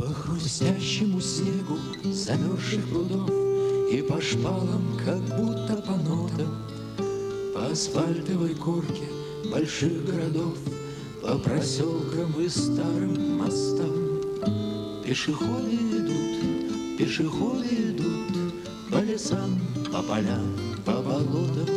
По хрустящему снегу замерзших прудов И по шпалам, как будто по нотам По асфальтовой корке больших городов По проселкам и старым мостам. Пешеходы идут, пешеходы идут По лесам, по полям, по болотам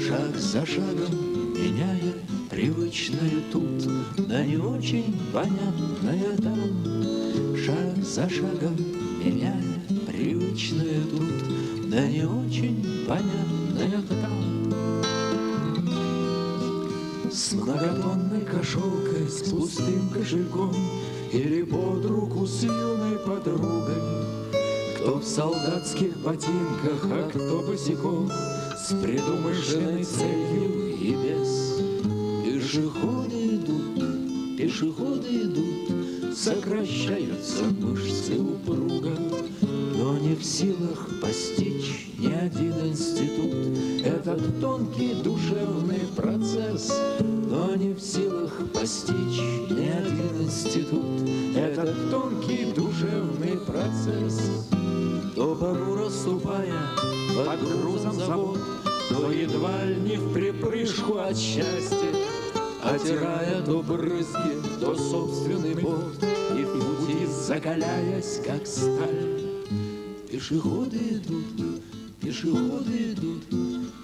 Шаг за шагом меняя привычное тут Да не очень понятное там. Шаг за шагом меняя привычное тут Да не очень понятное там. С многотонной кошелкой, с пустым кошельком Или под руку с юной подругой Кто в солдатских ботинках, а кто босиком С придумышленной целью и без. Пешеходы идут, пешеходы идут, Сокращаются мышцы упруга, Но не в силах постичь ни один институт. Этот тонкий душевный процесс, Но не в силах постичь ни один институт. Этот тонкий душевный процесс. То понуро ступая под грузом завод, То едва ли не в припрыжку от счастья Отирая то брызги, то собственный пот И в пути закаляясь, как сталь. Пешеходы идут, пешеходы идут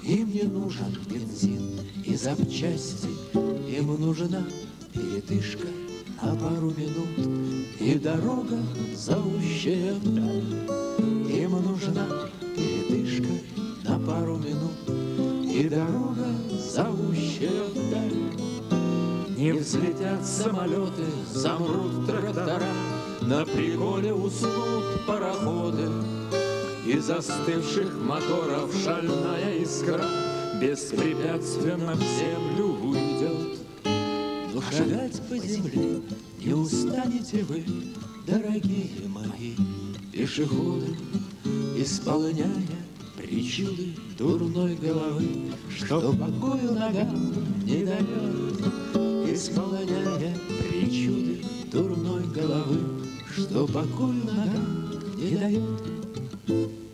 Им не нужен бензин и запчасти Им нужна передышка на пару минут И дорога, зовущая вдаль Им нужна передышка на пару минут И дорога, зовущая вдаль не взлетят самолеты, замрут трактора, На приколе уснут пароходы. Из застывших моторов шальная искра Беспрепятственно в землю уйдет. Шагать по земле не устанете вы, Дорогие мои пешеходы, Исполняя причуды дурной головы, Что покою ногам не дает исполняя причуды дурной головы, Что покою ногам не дает.